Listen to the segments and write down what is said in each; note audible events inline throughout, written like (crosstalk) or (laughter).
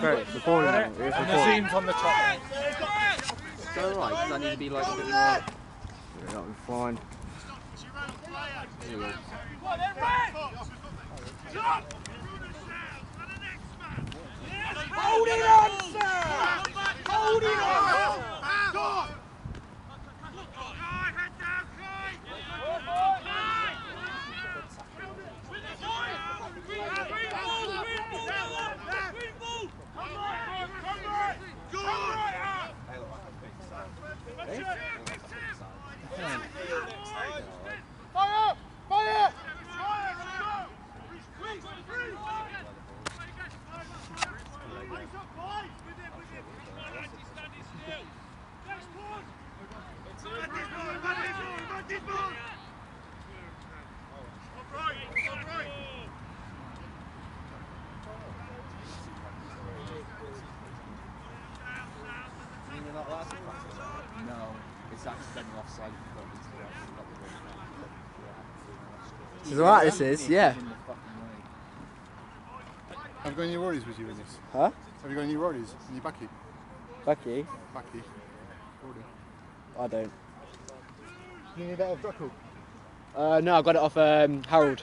great. It's recording now. It's And the recording. zoom's on the top. Is that alright? Does that need to be like a bit more... Yeah, that'll be fine. Here we go. Hold it on, sir! Hold it on! Fire! No, it's accidentally offside. This is alright, this is, yeah. Have you got any Rories with you in this? Huh? Have you got any Rories in your backy? Becky? Backy. I don't. You need that off Druckle? Uh, no, I got it off um, Harold.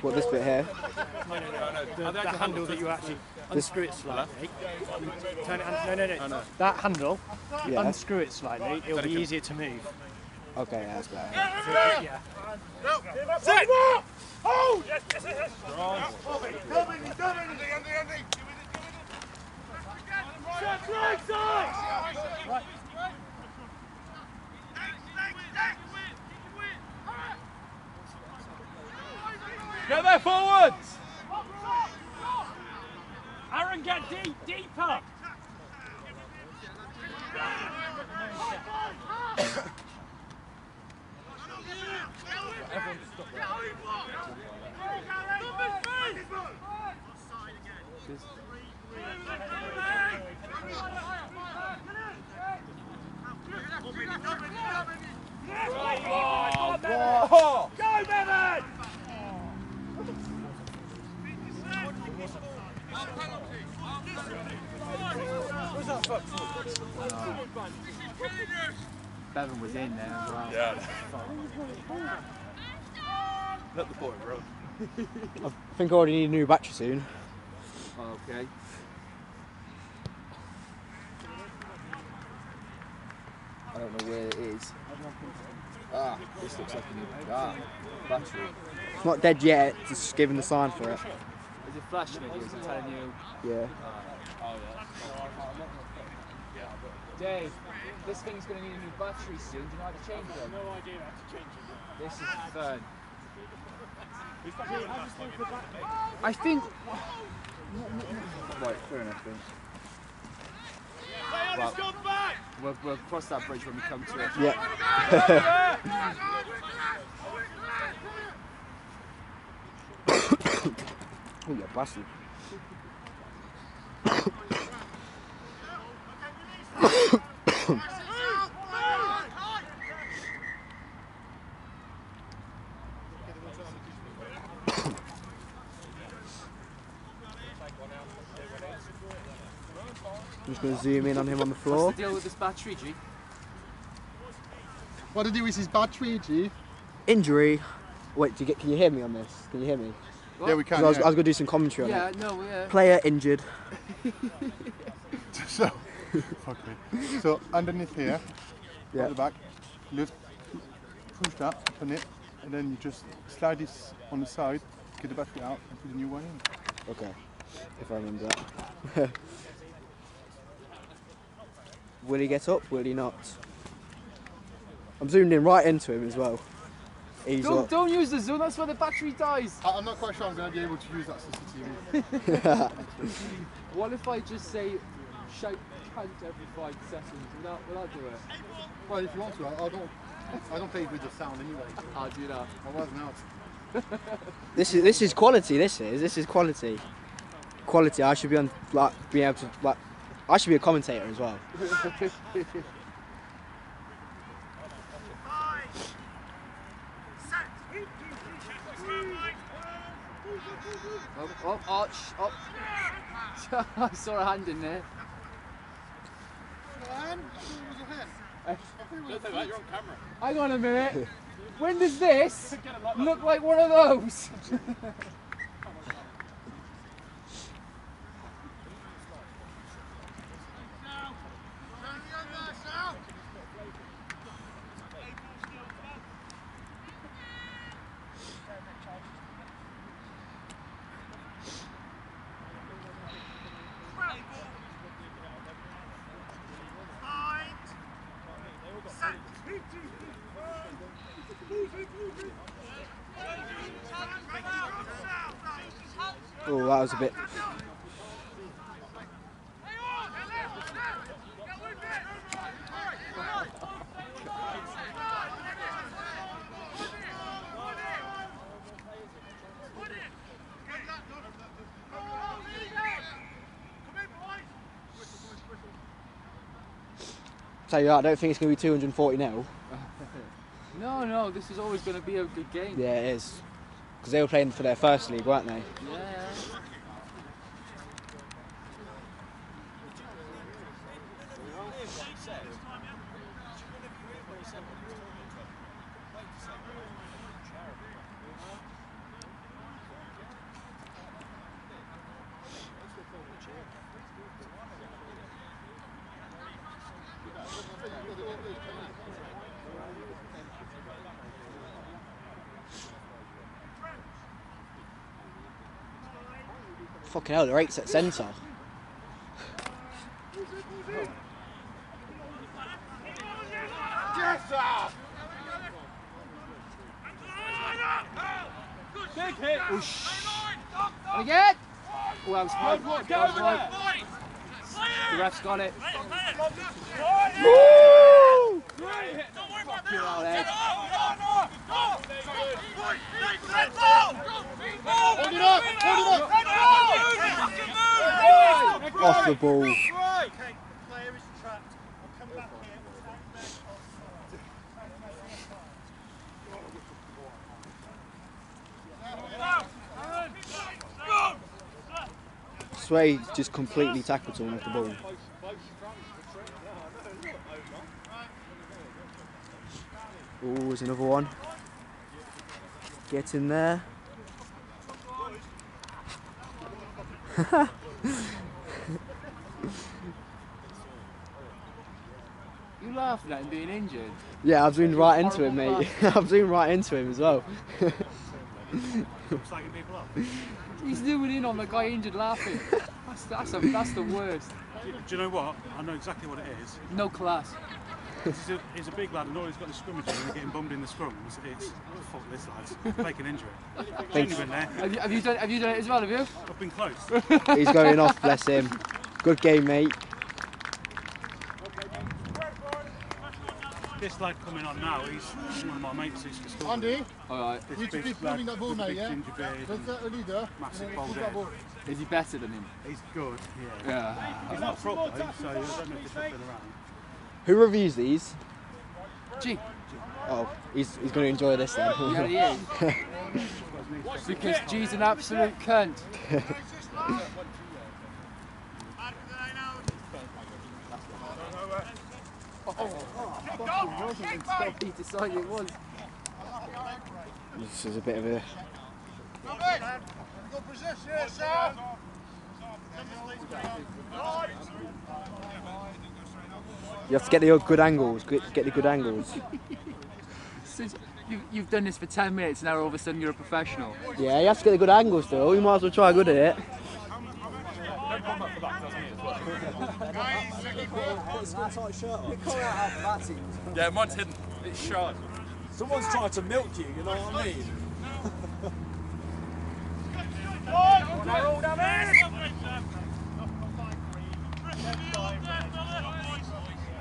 What, this bit here? the, the handle that you actually unscrew it slightly. Turn it, un- no, no, oh, no, That handle, Yeah. unscrew it slightly. It'll be easier to move. Okay, yeah, that's better. Yeah. Set! Hold! Yes, yes, yes, yes. Set right side! Get there forwards! Aaron, get deep, deeper. Oh, Bevan! Bevan was in there as well. Yeah. (laughs) Let the boy run. I think I already need a new battery soon. Okay. I don't know where it is. Ah, this looks like a new ah, battery. It's not dead yet, just giving the sign for it. Is it flashing at you? Is it telling you? Yeah. Oh yeah. Dave, this thing's going to need a new battery soon. Do you know how to change one? No idea how to change it. This is fun. I think. Right, fair enough then. Play on, it's! We'll, we'll cross that bridge when we come to it. Yeah. Uy, опасно. just going to zoom in on him on the floor. What's the deal with this battery, G? What to do with his battery, G? Injury. Wait, do you get? Can you hear me on this? Can you hear me? What? Yeah, we can. I was, yeah. I was going to do some commentary on Yeah, it. no, yeah. Player injured. (laughs) so, fuck me. So underneath here, Yeah. at the back, lift, push that, open it, and then you just slide this on the side, get the battery out, and put the new one in. Okay, if I remember that. (laughs) will he get up? Will he not? I'm zoomed in right into him as well. He's Don't, up. don't use the zoom, that's where the battery dies. I- I'm not quite sure I'm going to be able to use that CCTV. (laughs) What if I just say shout cunt every five seconds? Will that, will that do it? well, if you want to, I, I don't. I don't play with the sound anyway. I'll do that. I was not. (laughs) This is this is quality. This is this is quality. Quality. I should be on like being able to like. I should be a commentator as well. (laughs) Oh, oh, sh- oh. (laughs) I saw a hand in there. Hang on a minute. When does this look like one of those? (laughs) Oh, that was a bit. Tell you what, I don't think it's going to be 240 nil. (laughs) No, no, this is always going to be a good game. Yeah, it is. Because they were playing for their first league, weren't they? Yeah. Fucking hell, they're eights at centre. Big hit. And again! Oh, that was hard. That was hard. The ref's got it. Fucking hell, Ed. Hold it up! Hold it up! Off the ball. Sway just completely tackled someone off the ball. Oh, there's another one. Get in there. (laughs) (laughs) laughing at him being injured? Yeah, I've zoomed right into him, mate. (laughs) I've zoomed right into him as well. Slagging people up. He's zooming in on the guy injured laughing. That's, that's, a, that's the worst. Do you know what? I know exactly what it is. No class. He's a, he's a big lad and all he's got is scrummaging and they're getting bummed in the scrums. It's oh, fuck this lads. Faking injury. Genuine there. Have you, have you done have you done it as well, have you? I've been close. He's going off, bless him. Good game, mate. This lad coming on now, he's one of my mates who's just Andy, Alright. This we need to big keep lad moving that ball with now, big yeah? ginger beard. There's that leader. Massive bald head. ball. Is he better than him? He's good, yeah. Yeah. He's not prop though, so I don't know if there's around. Who reviews these? G, Oh, he's, he's going to enjoy this then. yeah, he is. (laughs) because G's an absolute cunt. (laughs) (laughs) wasn't until he decided it was. This is a bit of a. Good position, Sam. You have to get the good angles. Get, get the good angles. (laughs) Since you, you've done this for 10 minutes, now all of a sudden you're a professional. Yeah, you have to get the good angles still. You might as well try good at it. Yeah, mine's hidden. It's shy. Someone's trying to milk you, you know what I mean?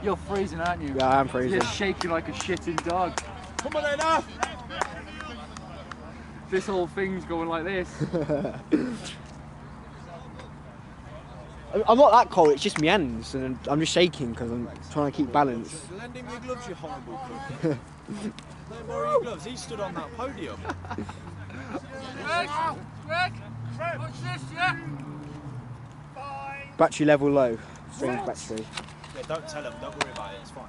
You're freezing, aren't you? Yeah, I'm freezing. You're shaking like a shitting dog. Come on then, now. This whole thing's going like this. (laughs) I- I'm not that cold. It's just my hands, and I'm just shaking because I'm trying to keep balance. Lend him your gloves, you horrible cunt. (laughs) Don't borrow your gloves, he stood on that podium. Battery level low. Strange battery. Yeah, don't tell him, don't worry about it, it's fine.